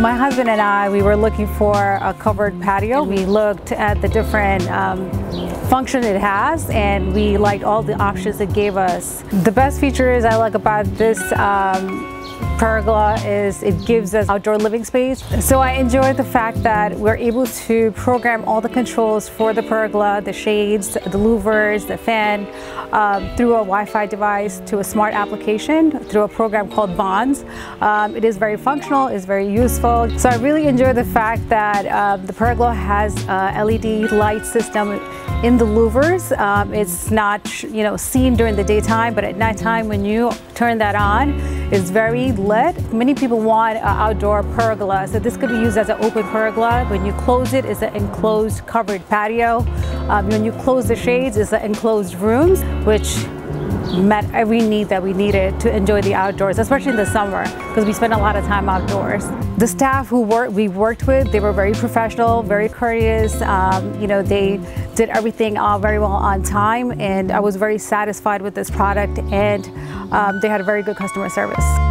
my husband and I, we were looking for a covered patio. We looked at the different um, function it has and we liked all the options it gave us. The best feature is I like about this um, Pergola is it gives us outdoor living space. So I enjoy the fact that we're able to program all the controls for the pergola, the shades, the louvers, the fan, um, through a Wi-Fi device to a smart application through a program called Bonds. Um, it is very functional, it's very useful. So I really enjoy the fact that uh, the pergola has a LED light system in the louvers. Um, it's not you know seen during the daytime, but at nighttime when you turn that on, it's very lit. Many people want an outdoor pergola, so this could be used as an open pergola. When you close it, it's an enclosed covered patio. Um, when you close the shades, it's an enclosed rooms, which met every need that we needed to enjoy the outdoors, especially in the summer, because we spend a lot of time outdoors. The staff who we worked with, they were very professional, very courteous. Um, you know, they did everything uh, very well on time, and I was very satisfied with this product, and um, they had a very good customer service.